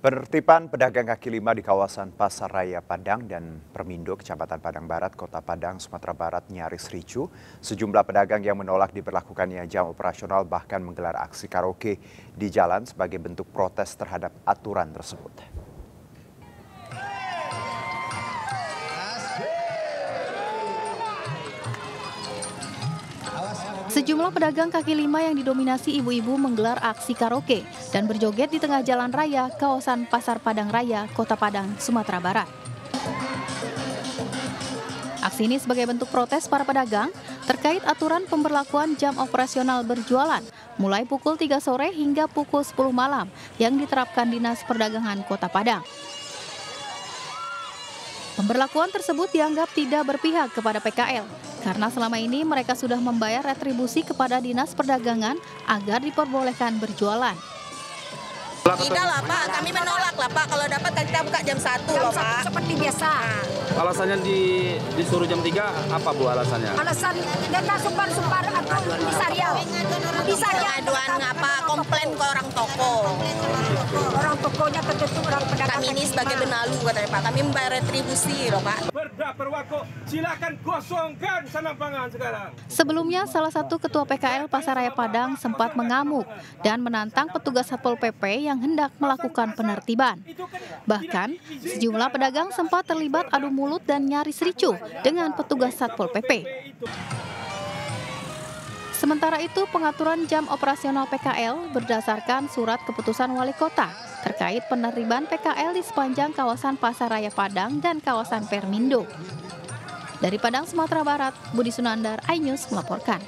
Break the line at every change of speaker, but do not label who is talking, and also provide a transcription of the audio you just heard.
Penertiban pedagang kaki lima di kawasan Pasar Raya Padang dan Permindo, Kecamatan Padang Barat, Kota Padang, Sumatera Barat nyaris ricu. Sejumlah pedagang yang menolak diberlakukannya jam operasional bahkan menggelar aksi karaoke di jalan sebagai bentuk protes terhadap aturan tersebut.
Sejumlah pedagang kaki lima yang didominasi ibu-ibu menggelar aksi karaoke dan berjoget di tengah jalan raya kawasan Pasar Padang Raya, Kota Padang, Sumatera Barat. Aksi ini sebagai bentuk protes para pedagang terkait aturan pemberlakuan jam operasional berjualan mulai pukul 3 sore hingga pukul 10 malam yang diterapkan Dinas Perdagangan Kota Padang. Pemberlakuan tersebut dianggap tidak berpihak kepada PKL karena selama ini mereka sudah membayar retribusi kepada Dinas Perdagangan agar diperbolehkan berjualan.
Tidak lah Pak, kami menolak lah Pak. Kalau dapat kita buka jam 1 loh Pak.
Seperti biasa.
Alasannya di, disuruh jam 3 apa Bu alasannya?
Alasan dana sumbar-sumbar atau bisa riau.
Bisa pengaduan apa komplain ke orang toko.
Orang tokonya tertutup orang pedagang.
Kami ini sebagai benalu katanya Pak. Kami membayar retribusi loh Pak.
Perda Perwako, silakan kosongkan sanampangan sekarang.
Sebelumnya, salah satu ketua PKL Pasar Raya Padang sempat mengamuk dan menantang petugas Satpol PP yang hendak melakukan penertiban. Bahkan, sejumlah pedagang sempat terlibat adu mulut dan nyaris ricuh dengan petugas Satpol PP. Sementara itu, pengaturan jam operasional PKL berdasarkan surat keputusan wali kota terkait penertiban PKL di sepanjang kawasan Pasar Raya Padang dan kawasan Permindo. Dari Padang, Sumatera Barat, Budi Sunandar, iNews melaporkan.